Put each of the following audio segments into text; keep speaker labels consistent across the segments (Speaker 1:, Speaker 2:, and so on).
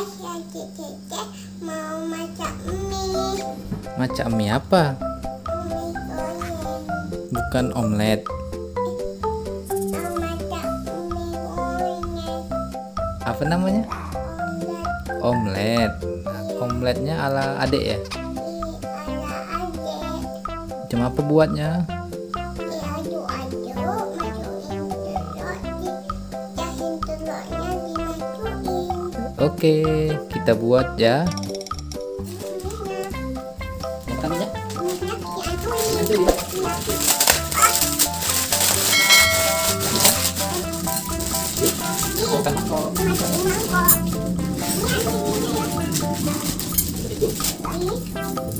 Speaker 1: ya Cece mau masak mie.
Speaker 2: Macam mie apa?
Speaker 1: Mie goreng.
Speaker 2: Bukan omelet.
Speaker 1: Mau masak mie goreng.
Speaker 2: Apa namanya?
Speaker 1: Omelet.
Speaker 2: Nah, omeletnya ala adek ya?
Speaker 1: di ala adik.
Speaker 2: Cuma apa buatnya? Oke, kita buat ya.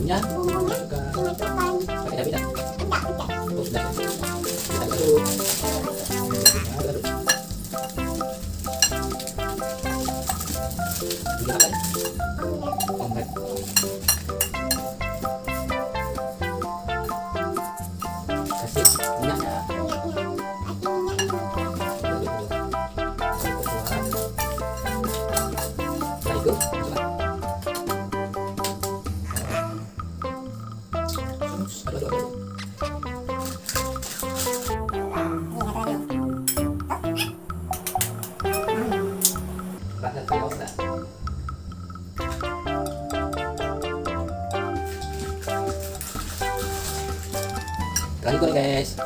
Speaker 1: Minyak.
Speaker 2: minyak Goreng guys.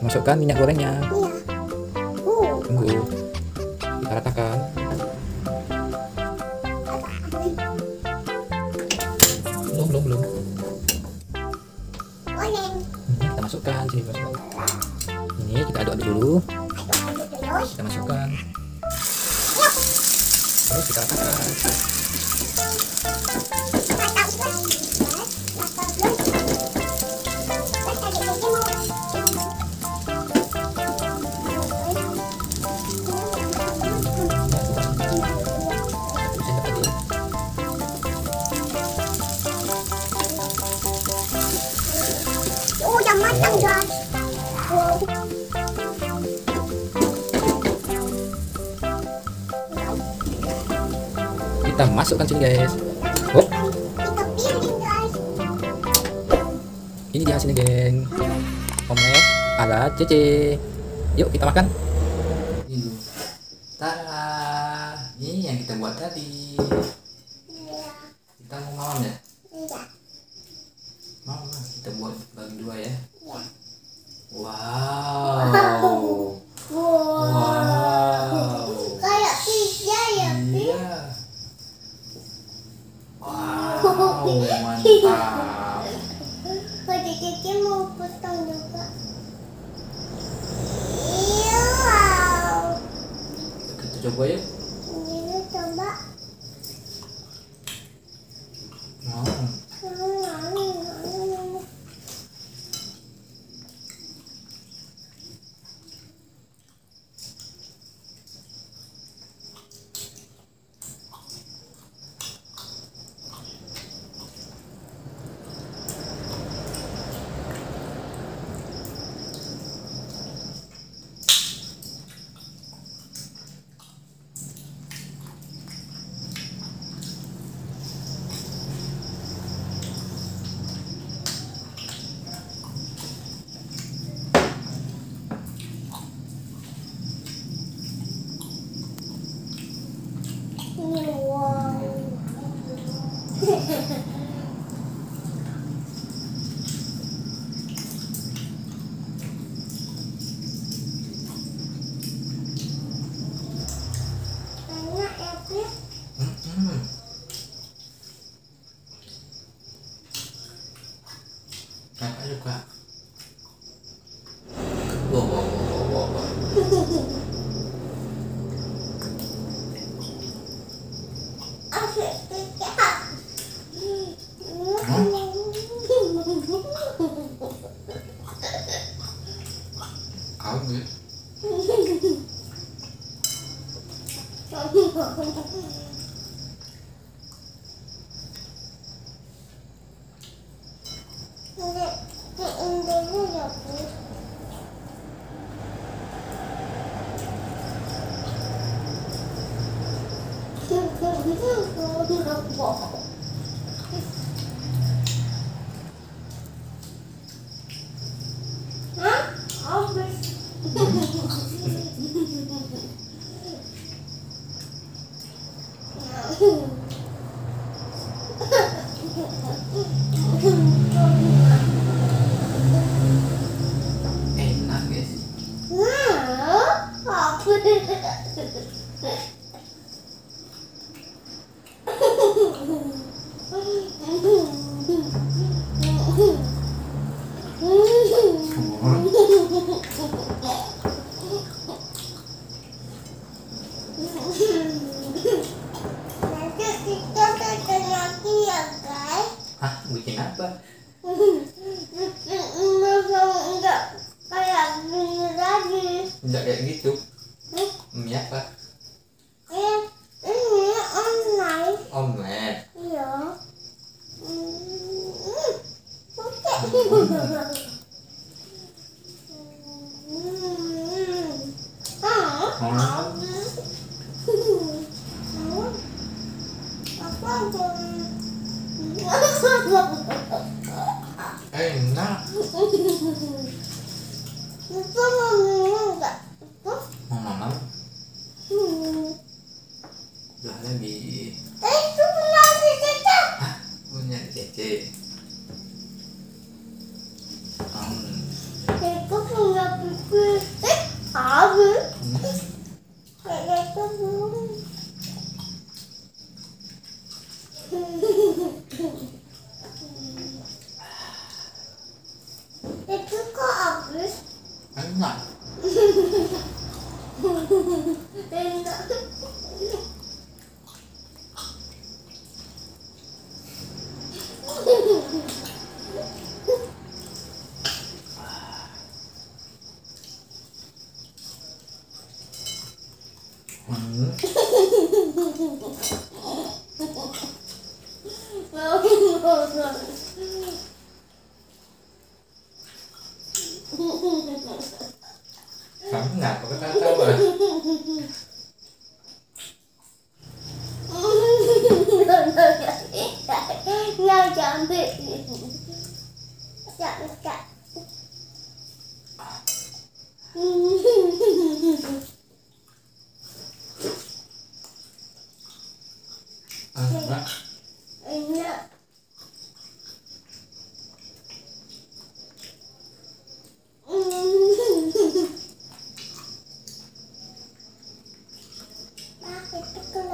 Speaker 2: Masukkan minyak gorengnya. Tunggu. Kita ratakan. Belum, belum, belum. Ini kita masukkan sini masukkan. Ini kita aduk-aduk dulu. Kita masukkan. Terus kita ratakan. Kita masukkan sini guys. Oh, ini dia sini geng. Omelet ala Cece. Yuk kita makan. Tada. Ini yang kita buat tadi.
Speaker 1: Iya,
Speaker 2: Kita mau malam ya?
Speaker 1: nuestro
Speaker 2: cuello Kakak juga. Wow, wow, wow, wow, wow. 过。啊，好，没事。
Speaker 1: 呵呵呵
Speaker 2: 嗯好好嗯嗯
Speaker 1: うん？Phẳng nạp của
Speaker 2: cái tao mà
Speaker 1: Nhau
Speaker 2: chọn thì Chọn cạnh Ah,
Speaker 1: right. Thank you.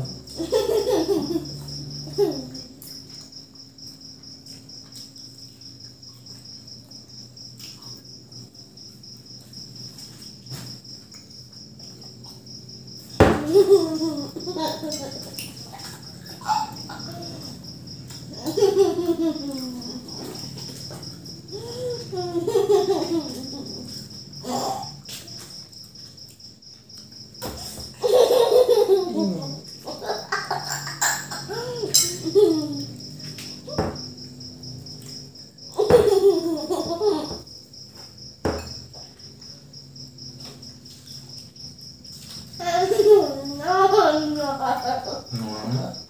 Speaker 1: Não.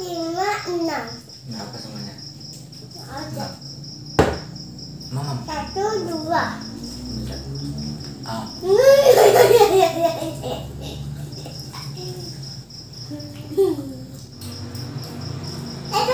Speaker 1: Lima, enam.
Speaker 2: ini apa semuanya
Speaker 1: Ada.
Speaker 2: mamam
Speaker 1: Satu, dua.
Speaker 2: ah oh.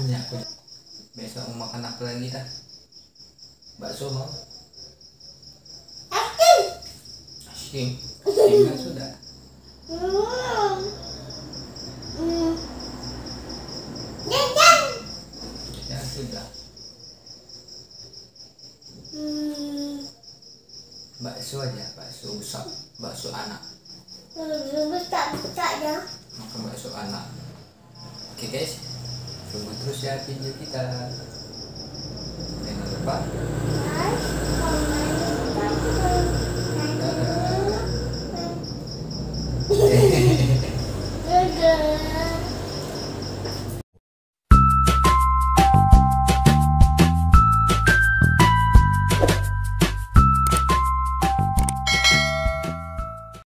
Speaker 2: punya punya besok mau makan apa lagi dah bakso mau asyik kan sudah. Ya sudah. Bakso aja bakso besar bakso anak. Makan bakso anak. Oke guys. Tunggu terus ya video kita. Jangan lupa